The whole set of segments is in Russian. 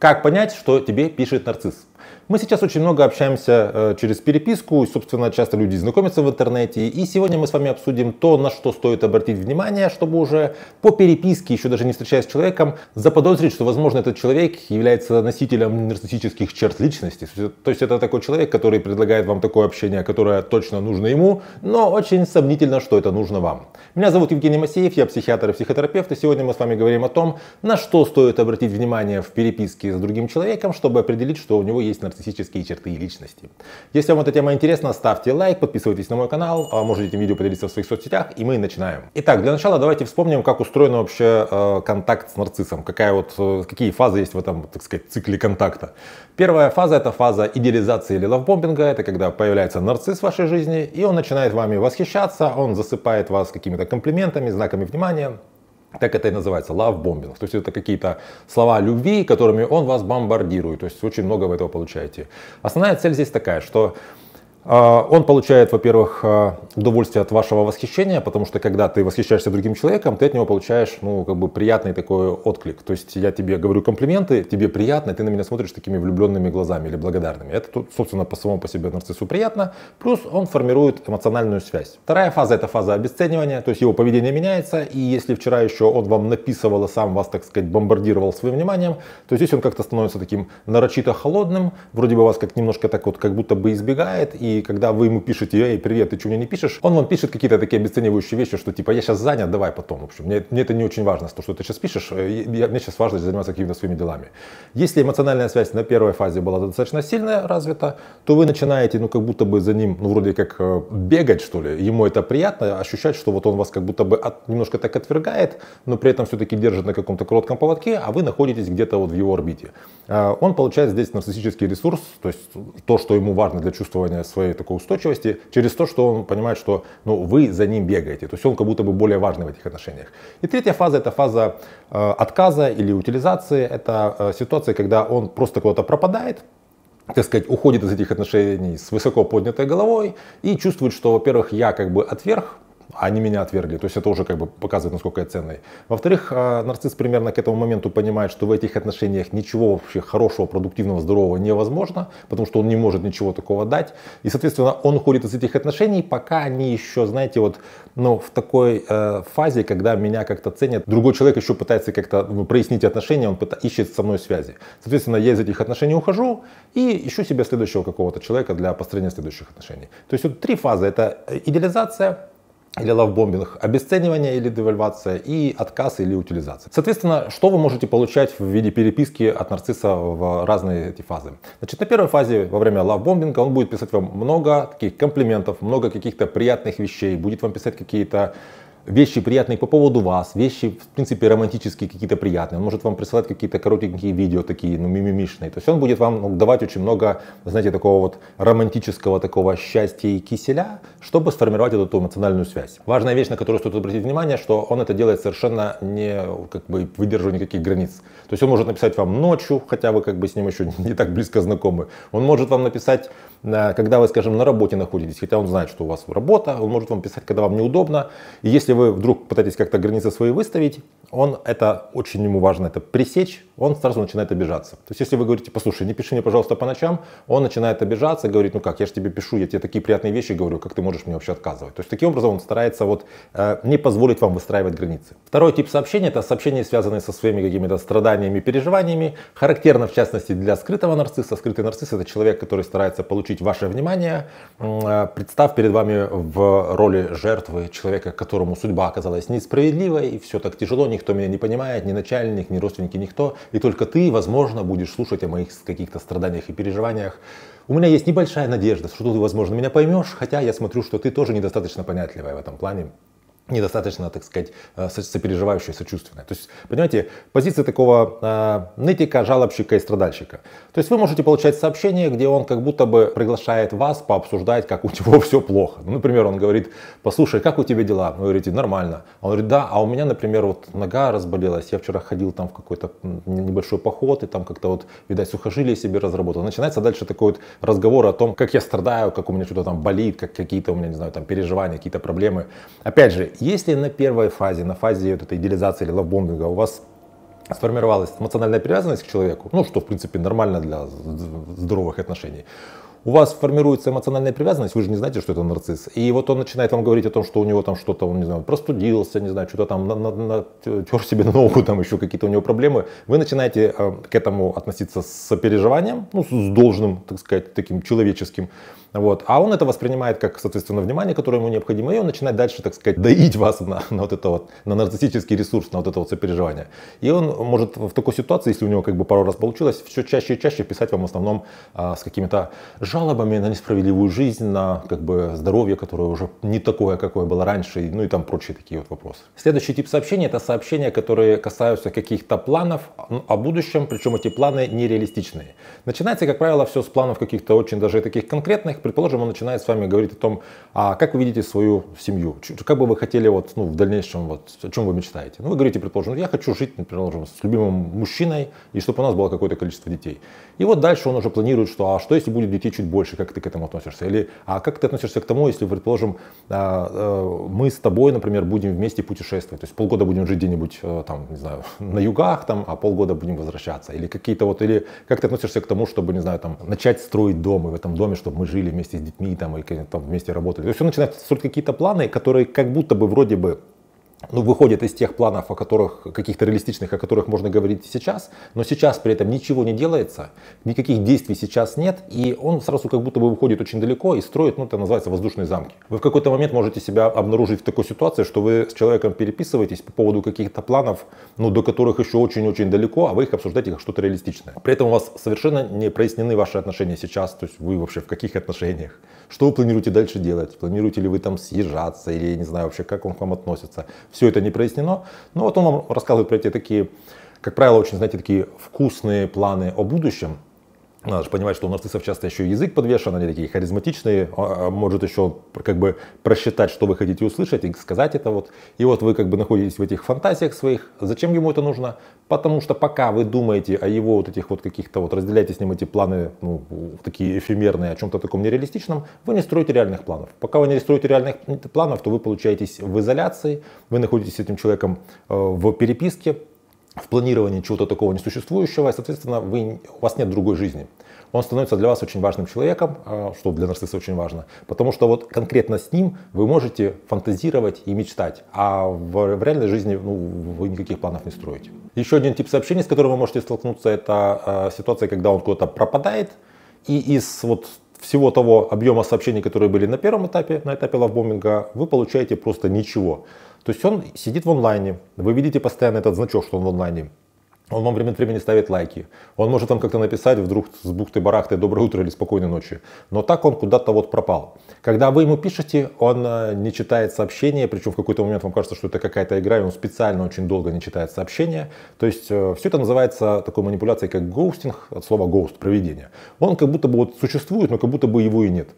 Как понять, что тебе пишет нарцисс? Мы сейчас очень много общаемся э, через переписку, и, собственно, часто люди знакомятся в интернете. И сегодня мы с вами обсудим то, на что стоит обратить внимание, чтобы уже по переписке, еще даже не встречаясь с человеком, заподозрить, что, возможно, этот человек является носителем нарциссических черт личности. То есть это такой человек, который предлагает вам такое общение, которое точно нужно ему, но очень сомнительно, что это нужно вам. Меня зовут Евгений Масеев, я психиатр и психотерапевт, и сегодня мы с вами говорим о том, на что стоит обратить внимание в переписке с другим человеком, чтобы определить, что у него есть нарциссические черты личности. Если вам эта тема интересна, ставьте лайк, подписывайтесь на мой канал, а можете этим видео поделиться в своих соцсетях, и мы начинаем. Итак, для начала давайте вспомним, как устроен вообще э, контакт с нарциссом, какая вот, э, какие фазы есть в этом, так сказать, цикле контакта. Первая фаза это фаза идеализации или лавбомбинга, это когда появляется нарцисс в вашей жизни, и он начинает вами восхищаться, он засыпает вас какими-то комплиментами, знаками внимания, так это и называется, love bombing. То есть это какие-то слова любви, которыми он вас бомбардирует. То есть очень много вы этого получаете. Основная цель здесь такая, что он получает, во-первых, а, удовольствие от вашего восхищения, потому что когда ты восхищаешься другим человеком, ты от него получаешь, ну, как бы приятный такой отклик. То есть я тебе говорю комплименты, тебе приятно, и ты на меня смотришь такими влюбленными глазами или благодарными. Это, собственно, по самому по себе нарциссу приятно. Плюс он формирует эмоциональную связь. Вторая фаза – это фаза обесценивания, то есть его поведение меняется, и если вчера еще он вам написывал и сам вас, так сказать, бомбардировал своим вниманием, то здесь он как-то становится таким нарочито холодным, вроде бы вас как немножко так вот как будто бы избегает, и и когда вы ему пишете, эй, привет, ты что мне не пишешь, он вам пишет какие-то такие обесценивающие вещи, что типа, я сейчас занят, давай потом. В общем, мне, мне это не очень важно, то, что ты сейчас пишешь, э, я, мне сейчас важно заниматься какими-то своими делами. Если эмоциональная связь на первой фазе была достаточно сильная, развита, то вы начинаете, ну, как будто бы за ним, ну, вроде как э, бегать, что ли. Ему это приятно, ощущать, что вот он вас как будто бы от, немножко так отвергает, но при этом все-таки держит на каком-то коротком поводке, а вы находитесь где-то вот в его орбите. А, он получает здесь нарциссический ресурс, то есть то, что ему важно для чувствования своей такой устойчивости, через то, что он понимает, что ну, вы за ним бегаете. То есть он как будто бы более важный в этих отношениях. И третья фаза это фаза э, отказа или утилизации. Это э, ситуация, когда он просто куда-то пропадает, так сказать, уходит из этих отношений с высоко поднятой головой и чувствует, что, во-первых, я как бы отверг они меня отвергли. То есть это уже как бы показывает, насколько я ценный. Во-вторых, а, нарцисс примерно к этому моменту понимает, что в этих отношениях ничего вообще хорошего, продуктивного, здорового невозможно, потому что он не может ничего такого дать. И, соответственно, он уходит из этих отношений, пока они еще, знаете, вот ну, в такой э, фазе, когда меня как-то ценят, другой человек еще пытается как-то ну, прояснить отношения, он пыта- ищет со мной связи. Соответственно, я из этих отношений ухожу и ищу себе следующего какого-то человека для построения следующих отношений. То есть вот три фазы. Это идеализация, или лавбомбинг, обесценивание или девальвация и отказ или утилизация. Соответственно, что вы можете получать в виде переписки от нарцисса в разные эти фазы? Значит, на первой фазе во время лавбомбинга он будет писать вам много таких комплиментов, много каких-то приятных вещей, будет вам писать какие-то вещи приятные по поводу вас, вещи, в принципе, романтические какие-то приятные. Он может вам присылать какие-то коротенькие видео такие, ну, мимимишные. То есть он будет вам ну, давать очень много, знаете, такого вот романтического такого счастья и киселя, чтобы сформировать эту эмоциональную связь. Важная вещь, на которую стоит обратить внимание, что он это делает совершенно не, как бы, выдерживая никаких границ. То есть он может написать вам ночью, хотя вы как бы с ним еще не так близко знакомы. Он может вам написать когда вы, скажем, на работе находитесь, хотя он знает, что у вас работа, он может вам писать, когда вам неудобно. И если вы вдруг пытаетесь как-то границы свои выставить, он это очень ему важно это пресечь, он сразу начинает обижаться. То есть если вы говорите, послушай, не пиши мне, пожалуйста, по ночам, он начинает обижаться, говорит, ну как, я же тебе пишу, я тебе такие приятные вещи говорю, как ты можешь мне вообще отказывать. То есть таким образом он старается вот э, не позволить вам выстраивать границы. Второй тип сообщения это сообщения, связанные со своими какими-то страданиями, переживаниями. Характерно в частности для скрытого нарцисса. Скрытый нарцисс это человек, который старается получить ваше внимание, э, представь перед вами в роли жертвы человека, которому судьба оказалась несправедливой, и все так тяжело, никто меня не понимает, ни начальник, ни родственники, никто, и только ты, возможно, будешь слушать о моих каких-то страданиях и переживаниях. У меня есть небольшая надежда, что ты, возможно, меня поймешь, хотя я смотрю, что ты тоже недостаточно понятливая в этом плане недостаточно, так сказать, э, сопереживающая, сочувственная. То есть, понимаете, позиция такого э, нытика, жалобщика и страдальщика. То есть вы можете получать сообщение, где он как будто бы приглашает вас пообсуждать, как у него все плохо. Ну, например, он говорит, послушай, как у тебя дела? Вы говорите, нормально. Он говорит, да, а у меня, например, вот нога разболелась, я вчера ходил там в какой-то небольшой поход, и там как-то вот, видать, сухожилие себе разработал. Начинается дальше такой вот разговор о том, как я страдаю, как у меня что-то там болит, как какие-то у меня, не знаю, там переживания, какие-то проблемы. Опять же, если на первой фазе, на фазе вот этой идеализации или лавбомбинга у вас сформировалась эмоциональная привязанность к человеку, ну, что, в принципе, нормально для здоровых отношений, у вас формируется эмоциональная привязанность, вы же не знаете, что это нарцисс. И вот он начинает вам говорить о том, что у него там что-то, он, не знаю, простудился, не знаю, что-то там, на, на, на, тер себе ногу, там еще какие-то у него проблемы. Вы начинаете э, к этому относиться с сопереживанием, ну, с должным, так сказать, таким человеческим вот. А он это воспринимает как, соответственно, внимание, которое ему необходимо, и он начинает дальше, так сказать, доить вас на, на вот это вот, на нарциссический ресурс, на вот это вот сопереживание. И он может в такой ситуации, если у него как бы пару раз получилось, все чаще и чаще писать вам в основном а, с какими-то жалобами на несправедливую жизнь, на как бы здоровье, которое уже не такое, какое было раньше, ну и там прочие такие вот вопросы. Следующий тип сообщений это сообщения, которые касаются каких-то планов о будущем, причем эти планы нереалистичные. Начинается, как правило, все с планов каких-то очень даже таких конкретных, предположим, он начинает с вами говорить о том, а как вы видите свою семью, как бы вы хотели вот, ну, в дальнейшем, вот, о чем вы мечтаете. Ну, вы говорите, предположим, я хочу жить, предположим, с любимым мужчиной, и чтобы у нас было какое-то количество детей. И вот дальше он уже планирует, что, а что если будет детей чуть больше, как ты к этому относишься? Или, а как ты относишься к тому, если, предположим, а, а, мы с тобой, например, будем вместе путешествовать, то есть полгода будем жить где-нибудь, э, там, не знаю, на югах, там, а полгода будем возвращаться, или какие-то вот, или как ты относишься к тому, чтобы, не знаю, там, начать строить дом, и в этом доме, чтобы мы жили вместе с детьми там, и там, вместе работали. То есть он начинает строить какие-то планы, которые как будто бы вроде бы ну, выходит из тех планов, о которых, каких-то реалистичных, о которых можно говорить сейчас, но сейчас при этом ничего не делается, никаких действий сейчас нет, и он сразу как будто бы выходит очень далеко и строит, ну, это называется воздушные замки. Вы в какой-то момент можете себя обнаружить в такой ситуации, что вы с человеком переписываетесь по поводу каких-то планов, ну, до которых еще очень-очень далеко, а вы их обсуждаете как что-то реалистичное. При этом у вас совершенно не прояснены ваши отношения сейчас, то есть вы вообще в каких отношениях, что вы планируете дальше делать, планируете ли вы там съезжаться или, не знаю, вообще, как он к вам относится все это не прояснено. Но вот он вам рассказывает про эти такие, как правило, очень, знаете, такие вкусные планы о будущем, надо же понимать, что у нарциссов часто еще язык подвешен, они такие харизматичные, а, а может еще как бы просчитать, что вы хотите услышать и сказать это вот. И вот вы как бы находитесь в этих фантазиях своих. Зачем ему это нужно? Потому что пока вы думаете о его вот этих вот каких-то вот, разделяете с ним эти планы, ну, такие эфемерные, о чем-то таком нереалистичном, вы не строите реальных планов. Пока вы не строите реальных планов, то вы получаетесь в изоляции, вы находитесь с этим человеком э, в переписке, в планировании чего-то такого несуществующего, и, соответственно, вы, у вас нет другой жизни. Он становится для вас очень важным человеком, а, что для нарцисса очень важно, потому что вот конкретно с ним вы можете фантазировать и мечтать, а в, в реальной жизни ну, вы никаких планов не строите. Еще один тип сообщений, с которым вы можете столкнуться, это э, ситуация, когда он куда-то пропадает, и из вот всего того объема сообщений, которые были на первом этапе, на этапе лавбоминга, вы получаете просто ничего. То есть он сидит в онлайне, вы видите постоянно этот значок, что он в онлайне. Он вам время от времени ставит лайки. Он может там как-то написать вдруг с бухты-барахты «Доброе утро» или «Спокойной ночи». Но так он куда-то вот пропал. Когда вы ему пишете, он э, не читает сообщения, причем в какой-то момент вам кажется, что это какая-то игра, и он специально очень долго не читает сообщения. То есть э, все это называется такой манипуляцией, как гоустинг, от слова «ghost» – проведение. Он как будто бы вот существует, но как будто бы его и нет.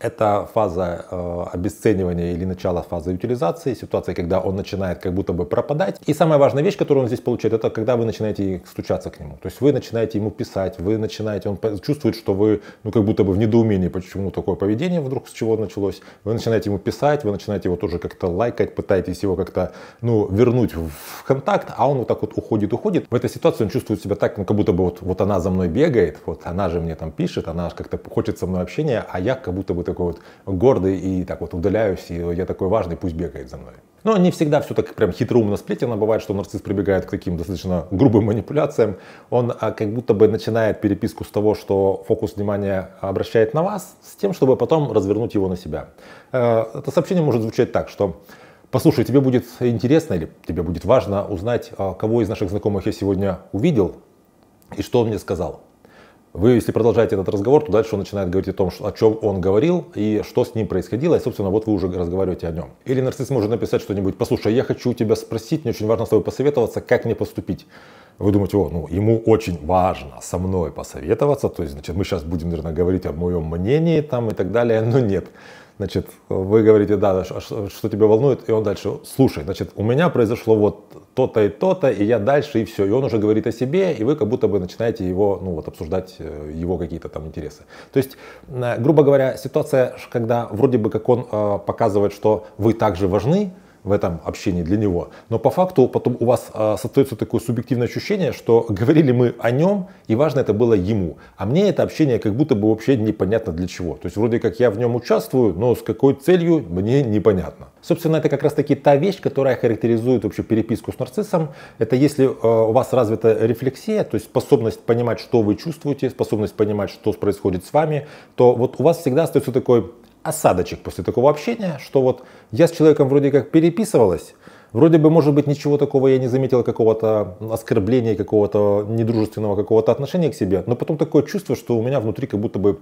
Это фаза э, обесценивания или начало фазы утилизации, ситуация, когда он начинает как будто бы пропадать. И самая важная вещь, которую он здесь получает, это когда вы начинаете стучаться к нему. То есть вы начинаете ему писать, вы начинаете, он чувствует, что вы ну как будто бы в недоумении, почему такое поведение вдруг с чего началось. Вы начинаете ему писать, вы начинаете его тоже как-то лайкать, пытаетесь его как-то ну, вернуть в контакт, а он вот так вот уходит, уходит. В этой ситуации он чувствует себя так, ну как будто бы вот, вот она за мной бегает, вот она же мне там пишет, она как-то хочет со мной общения, а я как будто бы такой вот гордый и так вот удаляюсь, и я такой важный, пусть бегает за мной. Но не всегда все так прям хитроумно сплетено. Бывает, что нарцисс прибегает к таким достаточно грубым манипуляциям. Он а, как будто бы начинает переписку с того, что фокус внимания обращает на вас, с тем, чтобы потом развернуть его на себя. Э, это сообщение может звучать так, что Послушай, тебе будет интересно или тебе будет важно узнать, а, кого из наших знакомых я сегодня увидел и что он мне сказал. Вы, если продолжаете этот разговор, то дальше он начинает говорить о том, о чем он говорил и что с ним происходило, и, собственно, вот вы уже разговариваете о нем. Или нарцисс может написать что-нибудь, послушай, я хочу тебя спросить, мне очень важно с тобой посоветоваться, как мне поступить. Вы думаете, о, ну, ему очень важно со мной посоветоваться, то есть, значит, мы сейчас будем, наверное, говорить о моем мнении там и так далее, но нет. Значит, вы говорите, да, что, что тебя волнует, и он дальше, слушай, значит, у меня произошло вот то-то и то-то, и я дальше, и все. И он уже говорит о себе, и вы как будто бы начинаете его, ну вот, обсуждать э, его какие-то там интересы. То есть, грубо говоря, ситуация, когда вроде бы как он э, показывает, что вы также важны, в этом общении для него. Но по факту потом у вас э, остается такое субъективное ощущение, что говорили мы о нем, и важно это было ему. А мне это общение как будто бы вообще непонятно для чего. То есть вроде как я в нем участвую, но с какой целью мне непонятно. Собственно, это как раз таки та вещь, которая характеризует вообще переписку с нарциссом. Это если э, у вас развита рефлексия, то есть способность понимать, что вы чувствуете, способность понимать, что происходит с вами, то вот у вас всегда остается такой осадочек после такого общения, что вот я с человеком вроде как переписывалась, Вроде бы, может быть, ничего такого я не заметил, какого-то оскорбления, какого-то недружественного какого-то отношения к себе, но потом такое чувство, что у меня внутри как будто бы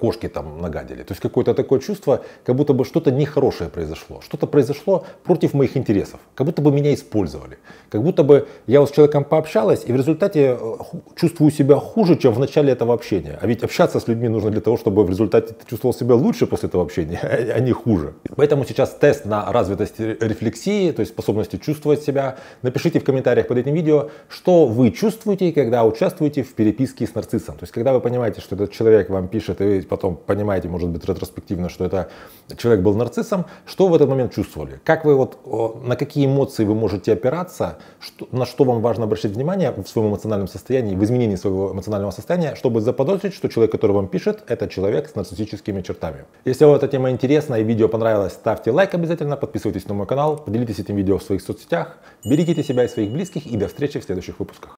кошки там нагадили. То есть какое-то такое чувство, как будто бы что-то нехорошее произошло. Что-то произошло против моих интересов. Как будто бы меня использовали. Как будто бы я вот с человеком пообщалась и в результате э, чувствую себя хуже, чем в начале этого общения. А ведь общаться с людьми нужно для того, чтобы в результате ты чувствовал себя лучше после этого общения, а не хуже. Поэтому сейчас тест на развитость рефлексии, то есть способности чувствовать себя. Напишите в комментариях под этим видео, что вы чувствуете, когда участвуете в переписке с нарциссом. То есть когда вы понимаете, что этот человек вам пишет вы потом понимаете, может быть, ретроспективно, что это человек был нарциссом, что в этот момент чувствовали? Как вы вот, на какие эмоции вы можете опираться, что, на что вам важно обращать внимание в своем эмоциональном состоянии, в изменении своего эмоционального состояния, чтобы заподозрить, что человек, который вам пишет, это человек с нарциссическими чертами. Если вам эта тема интересна и видео понравилось, ставьте лайк обязательно, подписывайтесь на мой канал, поделитесь этим видео в своих соцсетях, берегите себя и своих близких и до встречи в следующих выпусках.